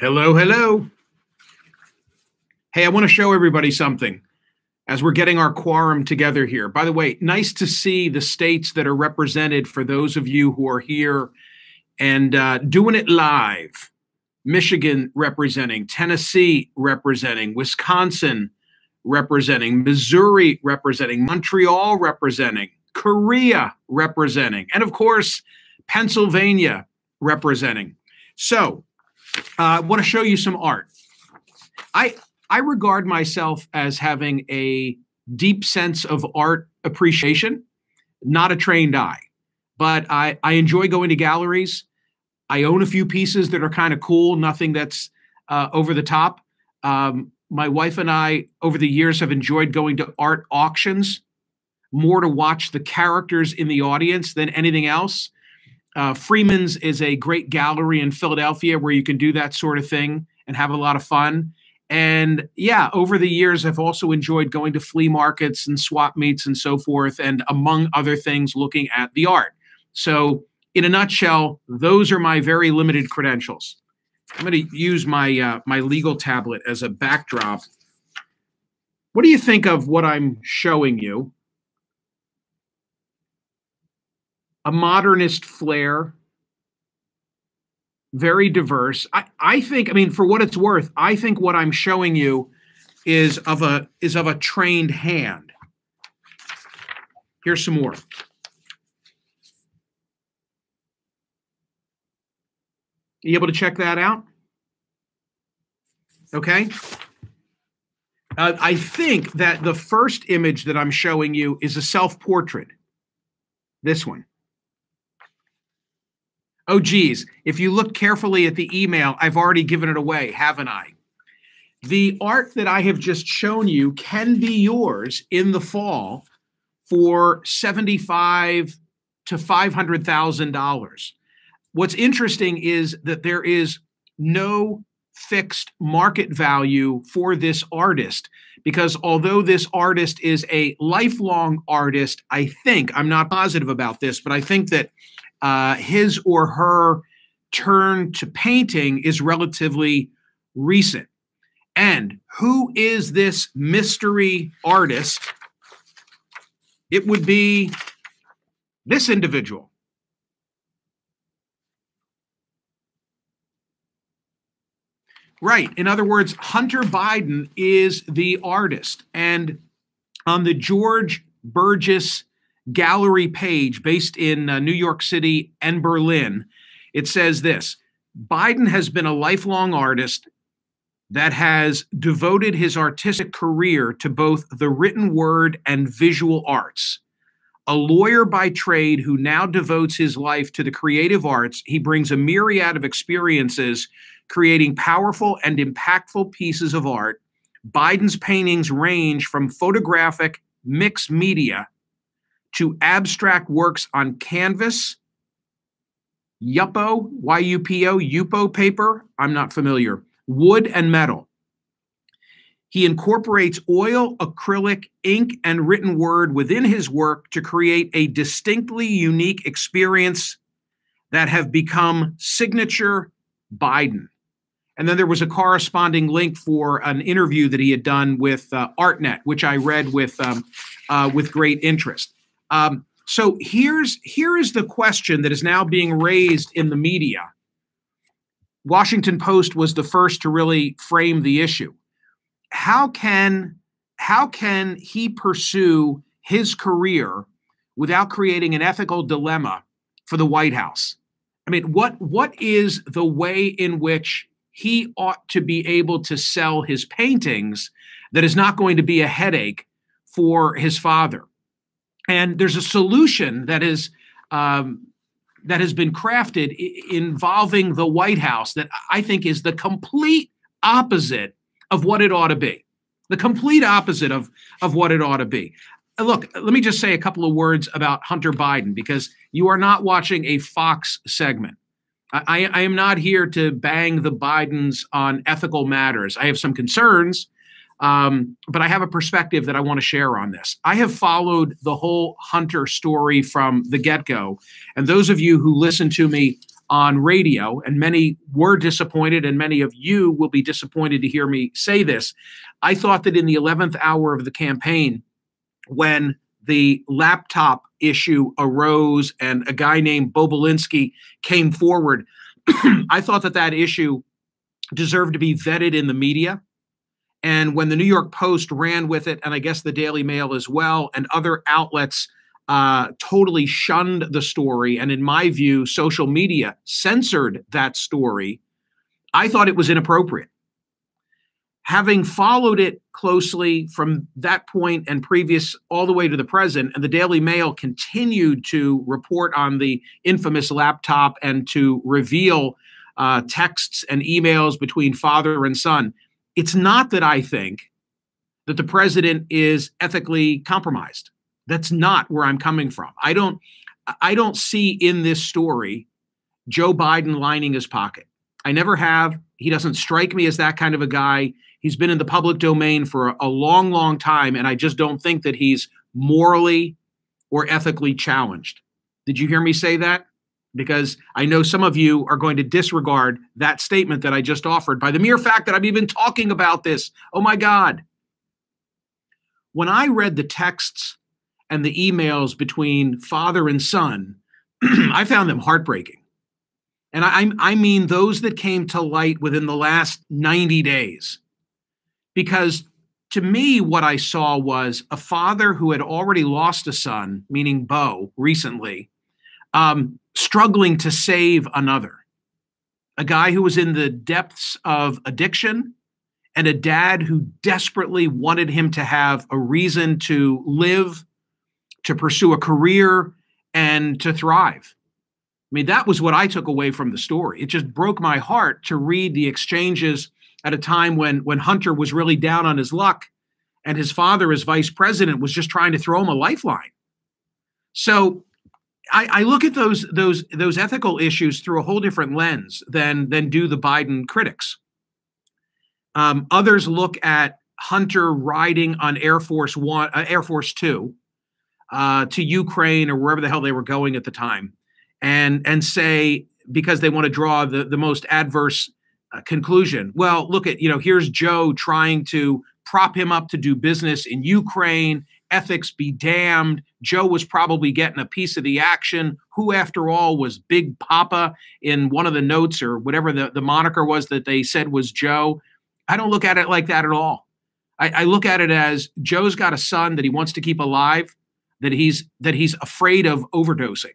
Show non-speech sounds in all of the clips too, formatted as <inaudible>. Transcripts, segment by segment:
Hello, hello. Hey, I want to show everybody something as we're getting our quorum together here. By the way, nice to see the states that are represented for those of you who are here and uh, doing it live. Michigan representing, Tennessee representing, Wisconsin representing, Missouri representing, Montreal representing, Korea representing, and of course, Pennsylvania representing. So, I want to show you some art. I I regard myself as having a deep sense of art appreciation, not a trained eye, but I I enjoy going to galleries. I own a few pieces that are kind of cool, nothing that's uh, over the top. Um, my wife and I, over the years, have enjoyed going to art auctions more to watch the characters in the audience than anything else. Uh, Freeman's is a great gallery in Philadelphia where you can do that sort of thing and have a lot of fun. And yeah, over the years, I've also enjoyed going to flea markets and swap meets and so forth, and among other things, looking at the art. So, in a nutshell, those are my very limited credentials. I'm going to use my uh, my legal tablet as a backdrop. What do you think of what I'm showing you? A modernist flair, very diverse. I, I think, I mean, for what it's worth, I think what I'm showing you is of a is of a trained hand. Here's some more. You able to check that out? Okay. Uh, I think that the first image that I'm showing you is a self portrait. This one. Oh, geez, if you look carefully at the email, I've already given it away, haven't I? The art that I have just shown you can be yours in the fall for seventy-five to five hundred thousand dollars. What's interesting is that there is no fixed market value for this artist because although this artist is a lifelong artist, I think I'm not positive about this, but I think that uh, his or her turn to painting is relatively recent. And who is this mystery artist? It would be this individual. Right. In other words, Hunter Biden is the artist. And on the Georges Berges gallery page based in uh, New York City and Berlin, it says this Biden has been a lifelong artist that has devoted his artistic career to both the written word and visual arts. A lawyer by trade who now devotes his life to the creative arts, he brings a myriad of experiences creating powerful and impactful pieces of art. Biden's paintings range from photographic mixed media to abstract works on canvas, Yupo, Y-U-P-O, Yupo paper, I'm not familiar, wood and metal. He incorporates oil, acrylic, ink, and written word within his work to create a distinctly unique experience that have become signature Biden. And then there was a corresponding link for an interview that he had done with uh, ArtNet, which I read with um, uh, with great interest. Um, so here's here is the question that is now being raised in the media. Washington Post was the first to really frame the issue. How can how can he pursue his career without creating an ethical dilemma for the White House? I mean, what what is the way in which he ought to be able to sell his paintings that is not going to be a headache for his father? And there's a solution that is um, that has been crafted I- involving the White House that I think is the complete opposite of what it ought to be. The complete opposite of of what it ought to be. Uh, look, let me just say a couple of words about Hunter Biden because you are not watching a Fox segment. I, I am not here to bang the Bidens on ethical matters. I have some concerns um, but I have a perspective that I want to share on this. I have followed the whole Hunter story from the get go. And those of you who listen to me on radio, and many were disappointed, and many of you will be disappointed to hear me say this. I thought that in the 11th hour of the campaign, when the laptop issue arose and a guy named Bobulinski came forward, <clears throat> I thought that that issue deserved to be vetted in the media. And when the New York Post ran with it, and I guess the Daily Mail as well, and other outlets uh, totally shunned the story, and in my view, social media censored that story, I thought it was inappropriate. Having followed it closely from that point and previous all the way to the present, and the Daily Mail continued to report on the infamous laptop and to reveal uh, texts and emails between father and son. It's not that I think that the president is ethically compromised. That's not where I'm coming from. I don't I don't see in this story Joe Biden lining his pocket. I never have. He doesn't strike me as that kind of a guy. He's been in the public domain for a long, long time, and I just don't think that he's morally or ethically challenged. Did you hear me say that? Because I know some of you are going to disregard that statement that I just offered by the mere fact that I'm even talking about this. Oh my God. When I read the texts and the emails between father and son, <clears throat> I found them heartbreaking. And I, I mean those that came to light within the last 90 days. Because to me, what I saw was a father who had already lost a son, meaning Beau, recently, um, struggling to save another. A guy who was in the depths of addiction, and a dad who desperately wanted him to have a reason to live, to pursue a career, and to thrive. I mean, that was what I took away from the story. It just broke my heart to read the exchanges at a time when when Hunter was really down on his luck and his father as vice president was just trying to throw him a lifeline. So I, I, look at those those those ethical issues through a whole different lens than than do the Biden critics. Um, others look at Hunter riding on Air Force One, uh, Air Force Two, uh, to Ukraine or wherever the hell they were going at the time, and and say because they want to draw the the most adverse uh, conclusion. Well, look at you know here's Joe trying to prop him up to do business in Ukraine ethics be damned. Joe was probably getting a piece of the action. Who, after all, was Big Papa in one of the notes or whatever the, the moniker was that they said was Joe? I don't look at it like that at all. I, I look at it as Joe's got a son that he wants to keep alive, that he's that he's afraid of overdosing.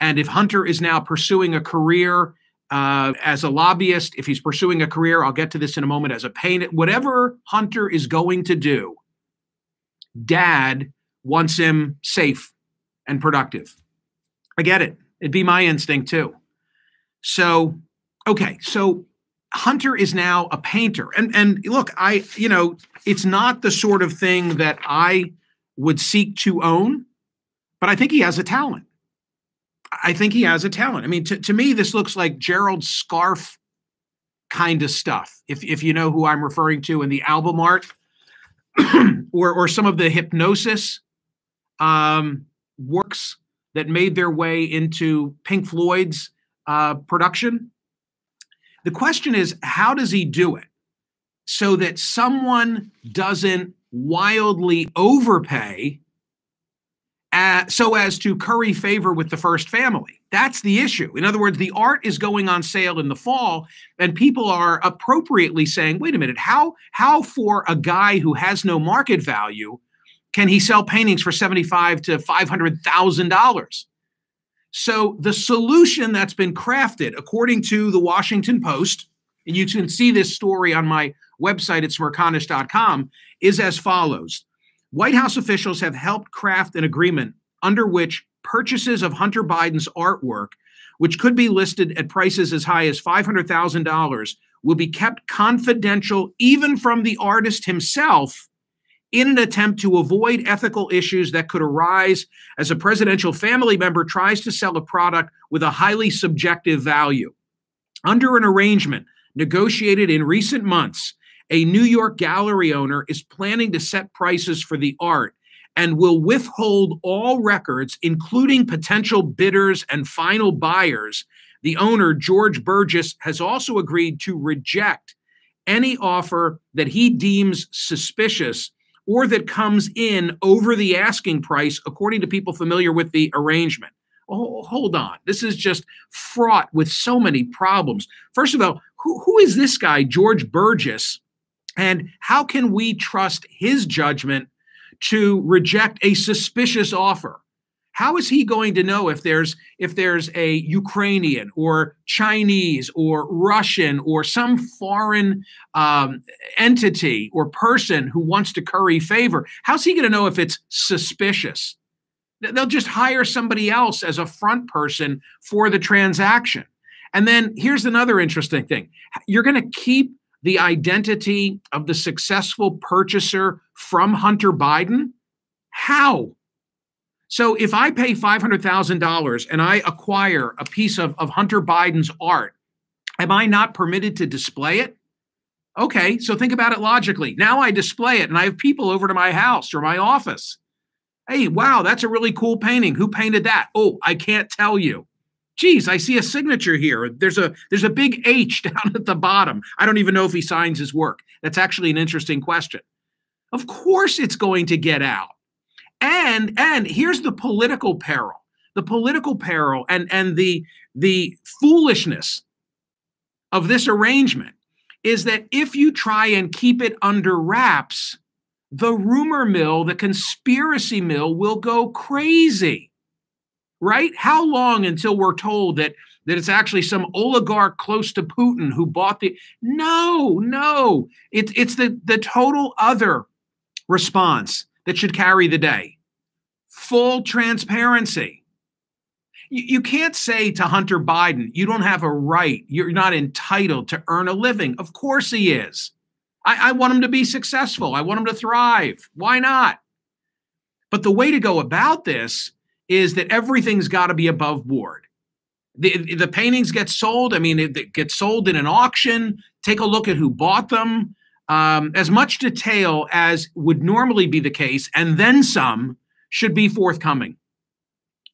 And if Hunter is now pursuing a career uh, as a lobbyist, if he's pursuing a career, I'll get to this in a moment, as a paint, whatever Hunter is going to do, dad wants him safe and productive. I get it. It'd be my instinct too. So, okay, so Hunter is now a painter. And and look, I you know, it's not the sort of thing that I would seek to own, but I think he has a talent. I think he has a talent. I mean, to, to me, this looks like Gerald Scarfe kind of stuff. If if you know who I'm referring to in the album art, <clears throat> or or some of the hypnosis um, works that made their way into Pink Floyd's uh, production. The question is, how does he do it so that someone doesn't wildly overpay so as to curry favor with the first family. That's the issue. In other words, the art is going on sale in the fall, and people are appropriately saying, "Wait a minute, how how for a guy who has no market value can he sell paintings for seventy-five to five hundred thousand dollars?" So the solution that's been crafted, according to the Washington Post, and you can see this story on my website at smerconish.com, is as follows. White House officials have helped craft an agreement under which purchases of Hunter Biden's artwork, which could be listed at prices as high as $500,000, will be kept confidential even from the artist himself in an attempt to avoid ethical issues that could arise as a presidential family member tries to sell a product with a highly subjective value. Under an arrangement negotiated in recent months, a New York gallery owner is planning to set prices for the art and will withhold all records, including potential bidders and final buyers, The owner, Georges Berges, has also agreed to reject any offer that he deems suspicious or that comes in over the asking price, according to people familiar with the arrangement. Oh, hold on. This is just fraught with so many problems. First of all, who, who is this guy, Georges Berges? And how can we trust his judgment to reject a suspicious offer? How is he going to know if there's if there's a Ukrainian or Chinese or Russian or some foreign um, entity or person who wants to curry favor? How's he going to know if it's suspicious? They'll just hire somebody else as a front person for the transaction. And then here's another interesting thing: you're going to keep the identity of the successful purchaser from Hunter Biden? How? So if I pay $500,000 and I acquire a piece of, of Hunter Biden's art, am I not permitted to display it? Okay, so think about it logically. Now I display it and I have people over to my house or my office. Hey, wow, that's a really cool painting. Who painted that? Oh, I can't tell you. Geez, I see a signature here. There's a there's a big H <laughs> down at the bottom. I don't even know if he signs his work. That's actually an interesting question. Of course it's going to get out. And and here's the political peril. The political peril and and the the foolishness of this arrangement is that if you try and keep it under wraps, the rumor mill, the conspiracy mill will go crazy. Right? How long until we're told that that it's actually some oligarch close to Putin who bought the No, no. It's it's the the total other response that should carry the day. Full transparency. You, can't say to Hunter Biden, you don't have a right, you're not entitled to earn a living. Of course he is. I, I want him to be successful, I want him to thrive. Why not? But the way to go about this is that everything's got to be above board. The, the paintings get sold. I mean, it, it gets sold in an auction. Take a look at who bought them um, as much detail as would normally be the case, and then some, should be forthcoming.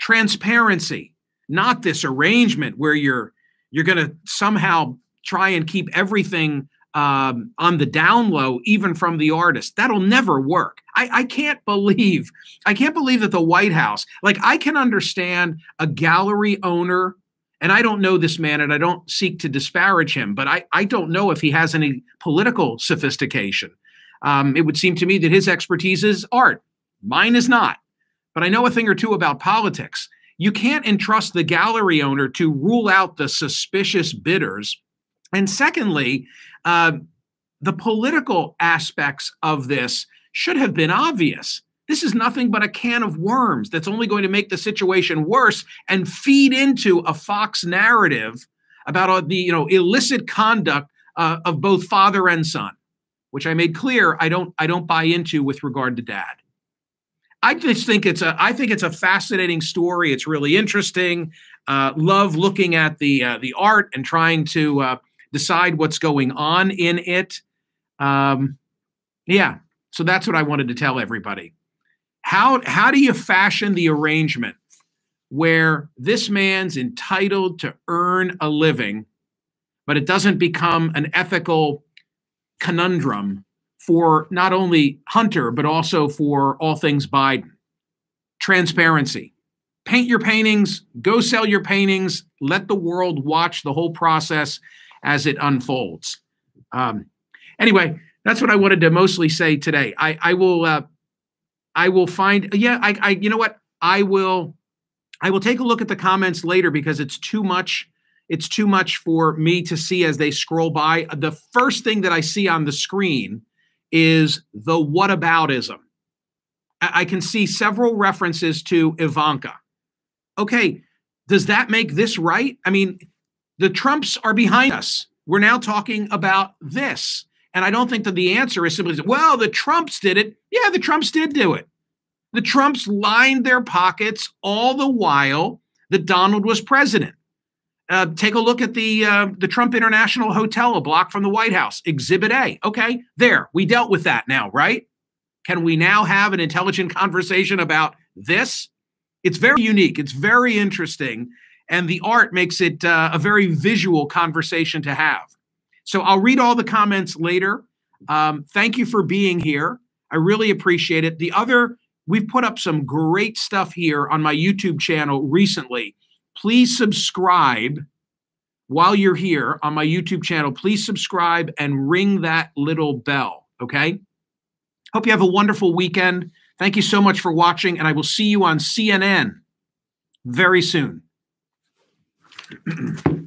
Transparency, not this arrangement where you're you're going to somehow try and keep everything um, on the down low, even from the artist. That'll never work. I, I can't believe, I can't believe that the White House, like I can understand a gallery owner and I don't know this man and I don't seek to disparage him, but I, I don't know if he has any political sophistication. Um, it would seem to me that his expertise is art. Mine is not. But I know a thing or two about politics. You can't entrust the gallery owner to rule out the suspicious bidders. And secondly, uh, the political aspects of this should have been obvious. This is nothing but a can of worms that's only going to make the situation worse and feed into a Fox narrative about uh, the you know illicit conduct uh, of both father and son, which I made clear I don't I don't buy into with regard to dad. I just think it's a I think it's a fascinating story. It's really interesting. Uh, love looking at the uh, the art and trying to uh, decide what's going on in it. Um, yeah, so that's what I wanted to tell everybody. How how do you fashion the arrangement where this man's entitled to earn a living, but it doesn't become an ethical conundrum for not only Hunter but also for all things Biden? Transparency. Paint your paintings, go sell your paintings, let the world watch the whole process as it unfolds. Um, anyway, that's what I wanted to mostly say today. I, I will uh, I will find yeah, I, I you know what? I will I will take a look at the comments later because it's too much it's too much for me to see as they scroll by. The first thing that I see on the screen is the whataboutism. I, I can see several references to Ivanka. Okay, does that make this right? I mean, the Trumps are behind us. We're now talking about this. And I don't think that the answer is simply, well, the Trumps did it. Yeah, the Trumps did do it. The Trumps lined their pockets all the while that Donald was president. Uh, take a look at the uh, the Trump International Hotel, a block from the White House, Exhibit A. Okay, there we dealt with that now, right? Can we now have an intelligent <laughs> conversation about this? It's very unique. It's very interesting, and the art makes it uh, a very visual conversation to have. So I'll read all the comments later. Um, thank you for being here. I really appreciate it. The other, we've put up some great stuff here on my YouTube channel recently. Please subscribe while you're here on my YouTube channel. Please subscribe and ring that little bell. Okay. Hope you have a wonderful weekend. Thank you so much for watching, and I will see you on CNN very soon. <clears throat>